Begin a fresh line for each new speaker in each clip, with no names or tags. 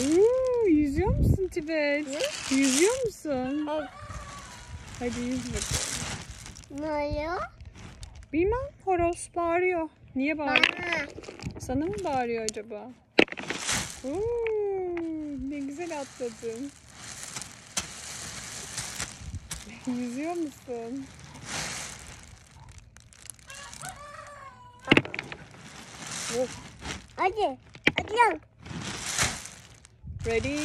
Oo, yüzüyor musun Tibet?
Ne?
Yüzüyor musun?
Evet.
Hadi yüz bakalım.
Ne oluyor?
Bilmem horoz bağırıyor. Niye bağırıyor?
Bana.
Sana mı bağırıyor acaba? Oo, ne güzel atladın. Yüzüyor musun?
Hadi. Hadi lan.
Ready,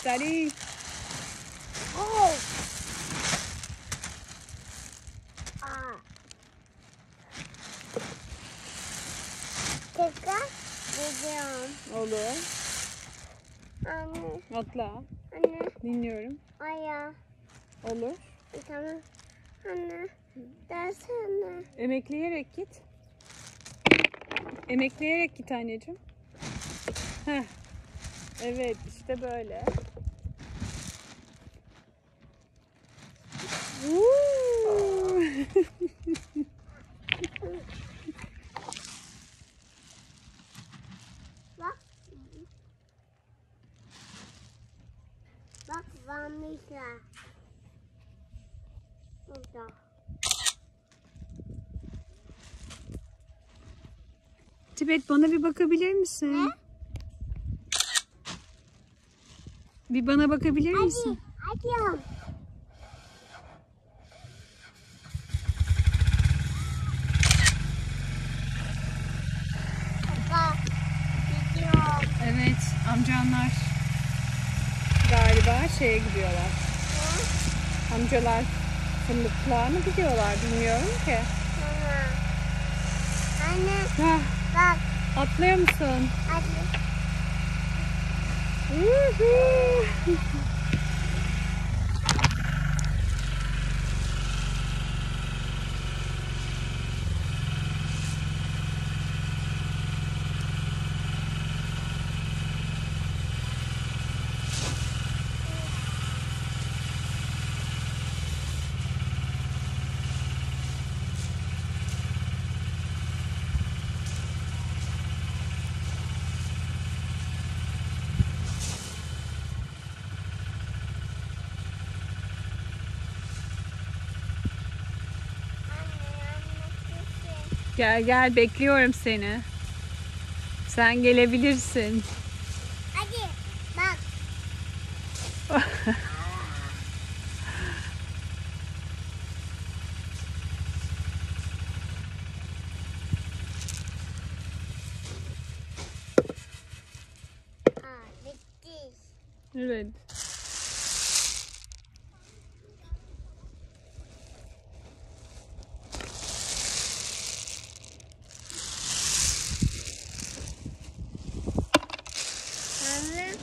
steady.
Oh. Aa. Tekrar gidiyorum.
Olur.
Anne,
Atla.
anne,
Dinliyorum.
ayağı.
Olur.
Tamam. Anne, dersene.
Emekleyerek git. Emekleyerek git anneciğim. Heh. Evet işte böyle.
Bak. Bak varmışlar. Burada.
Tibet bana bir bakabilir misin?
Ne?
Bir bana bakabilir misin?
Hadi. Hadi. Baba. Gidiyorum.
Evet amcanlar galiba şeye gidiyorlar. Amcalar fındıklığa mı gidiyorlar bilmiyorum ki.
Mama. Anne
Hah,
bak.
atlıyor musun?
Hadi.
Woohoo!
Anne anne
Gel gel bekliyorum seni. Sen gelebilirsin.
Hadi bak. Aa, bitti.
Evet.
Anne.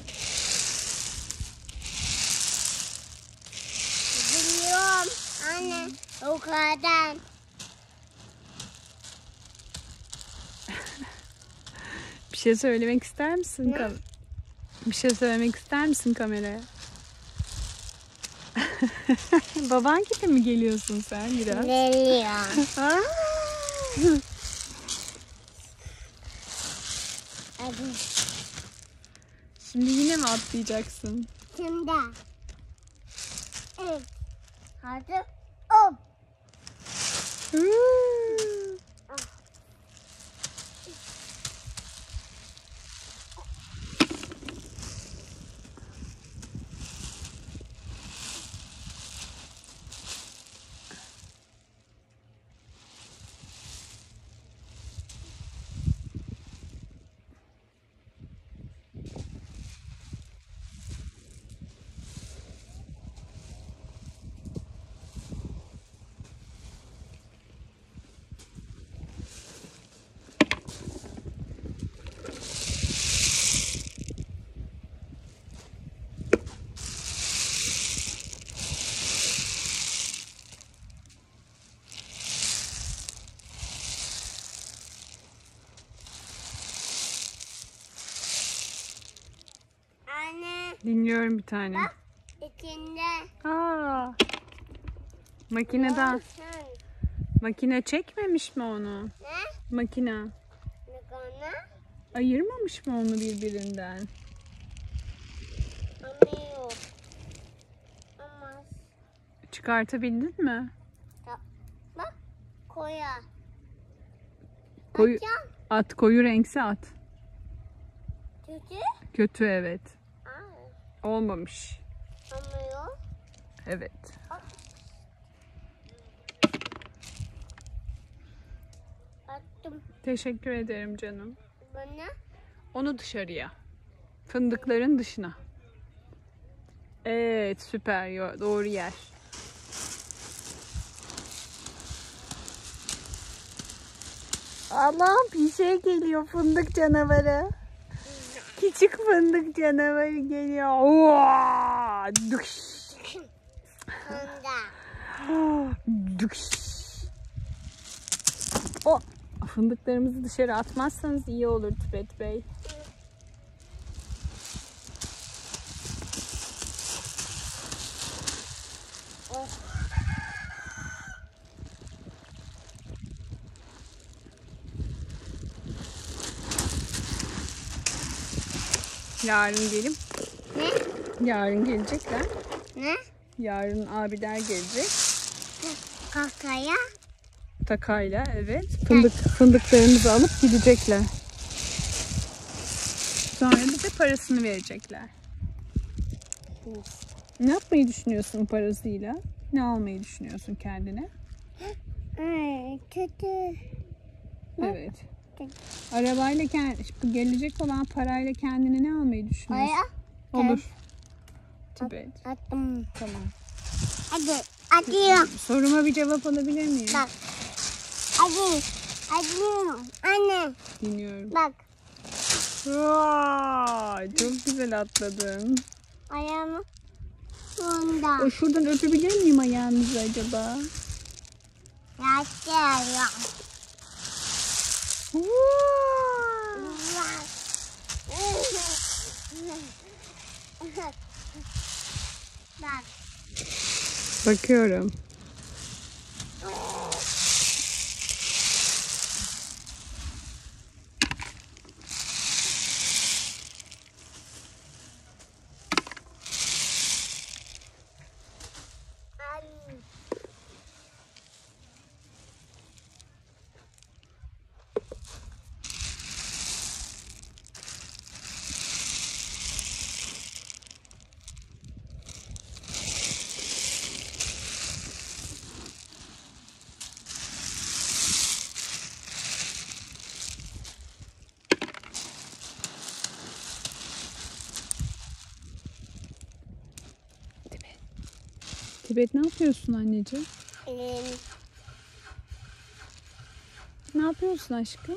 Biliyorum. Anne. Yukarıdan.
Bir şey söylemek ister misin?
Ne?
Bir şey söylemek ister misin kameraya? Baban gibi mi geliyorsun sen biraz?
Geliyor.
Şimdi yine mi atlayacaksın?
Şimdi. Evet. Hadi.
Dinliyorum bir tane.
Bak. İçinde.
Aa. Makineden. Makine çekmemiş mi onu?
Ne?
Makine.
Ana.
Ayırmamış mı onu birbirinden?
Ama yok. Ama
Çıkartabildin mi?
bak koya.
Koyu, at koyu renkse at.
Kötü.
Kötü evet. Olmamış.
yok.
Evet.
Attım
Teşekkür ederim canım.
bana.
Onu dışarıya. Fındıkların dışına. Evet süper doğru yer. Allah'ım bir şey geliyor fındık canavarı. Küçük fındık canavarı geliyor. Oha!
Sonda.
Duş! O fındıklarımızı dışarı atmazsanız iyi olur Tibet Bey. Yarın gelip
Ne?
yarın gelecekler.
Ne?
Yarın abiler gelecek.
Kakaya.
Takayla evet. Fındık fındıklarımızı alıp gidecekler. Sonra bize parasını verecekler. Ne yapmayı düşünüyorsun parasıyla? Ne almayı düşünüyorsun kendine?
Kötü.
Evet. Arabayla kend- bu gelecek olan parayla kendine ne almayı düşünüyorsun?
Aya.
Olur. Tibet.
Attım.
Tamam.
Hadi. Hadi.
Soruma bir cevap alabilir miyim?
Bak. Hadi. Hadi. Anne.
Dinliyorum.
Bak.
Vay, çok güzel atladın.
Ayağımı. Sonda.
O şuradan öpebilir miyim ayağınızı acaba?
Yaşıyor.
Vay.
Bak.
Bakıyorum.
Ay.
Tibet. Tibet ne yapıyorsun anneciğim? Ne yapıyorsun aşkım?